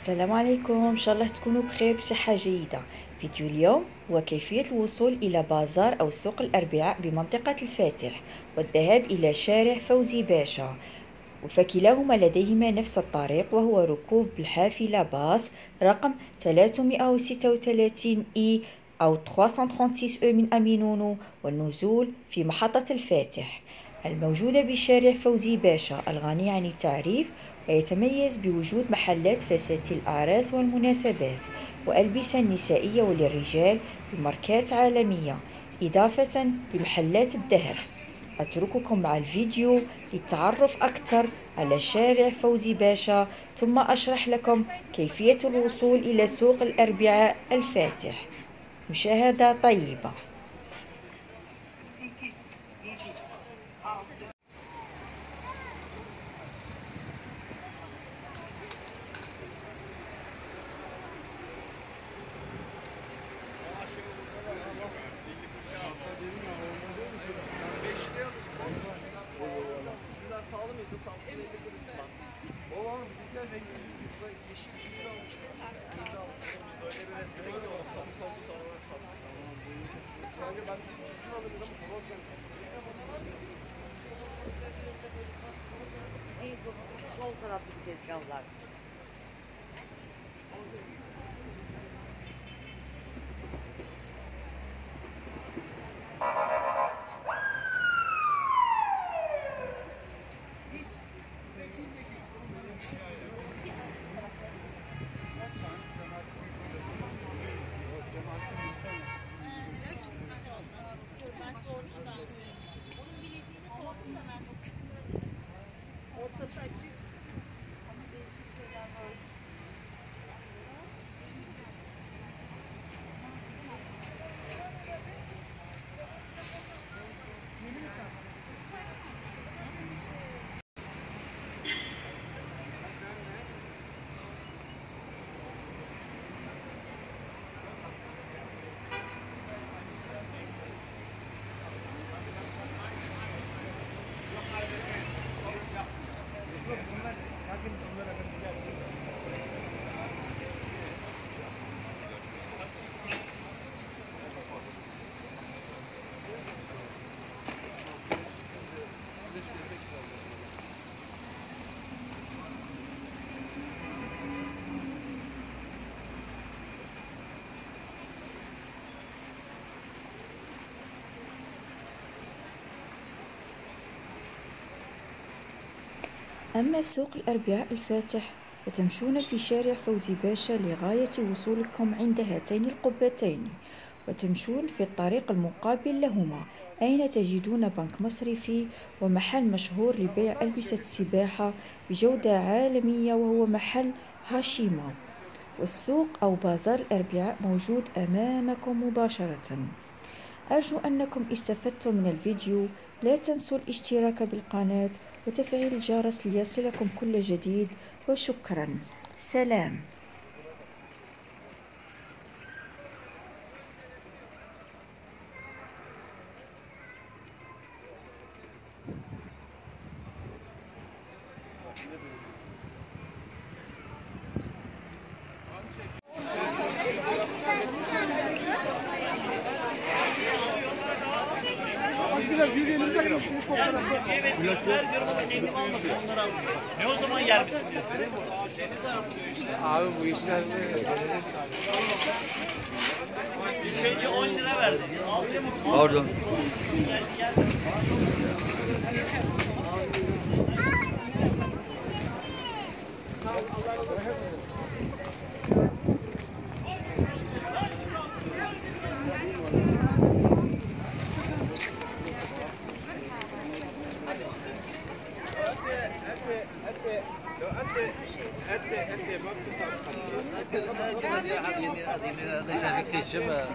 السلام عليكم. إن شاء الله تكونوا بخير بصحة جيدة. فيديو اليوم هو كيفية الوصول إلى بازار أو سوق الأربعاء بمنطقة الفاتح والذهاب إلى شارع فوزي باشا. فكلاهما لديهما نفس الطريق وهو ركوب الحافلة باص رقم 336 إي أو 336 أو من أمينونو والنزول في محطة الفاتح. الموجودة بشارع فوزي باشا الغني عن التعريف ويتميز بوجود محلات فساتين الأعراس والمناسبات وألبسة نسائية وللرجال بماركات عالمية إضافة بمحلات الذهب. أترككم مع الفيديو للتعرف أكثر على شارع فوزي باشا ثم أشرح لكم كيفية الوصول إلى سوق الأربعاء الفاتح. مشاهدة طيبة. pahalı mıydı Samsun 50 kuruş falan. O oğlum bizimkiler renkli kuruş ve yeşil kuruş almışlar. Biz almıştık. Böyle bir resimdeki o Samsun oldu sonra sattık. Kanka ben 3. alırdım. Broken. En sol, sol taraftaki tezgahlar. Ortası açık. أما سوق الأربعاء الفاتح فتمشون في شارع فوزي باشا لغاية وصولكم عند هاتين القبتين وتمشون في الطريق المقابل لهما أين تجدون بنك مصرفي ومحل مشهور لبيع ألبسة السباحة بجودة عالمية وهو محل هاشيما. والسوق أو بازار الأربعاء موجود أمامكم مباشرة. أرجو أنكم استفدتم من الفيديو. لا تنسوا الاشتراك بالقناة وتفعيل الجرس ليصلكم كل جديد. وشكرا. سلام. Evet, göster diyorum ama kendim almadım. Onları aldım. Ne o zaman yer misin diyorsun? Abi bu işler Peki 10 şey lira verdin. Pardon. Gel, gel. هذه هذه هذه الجبهه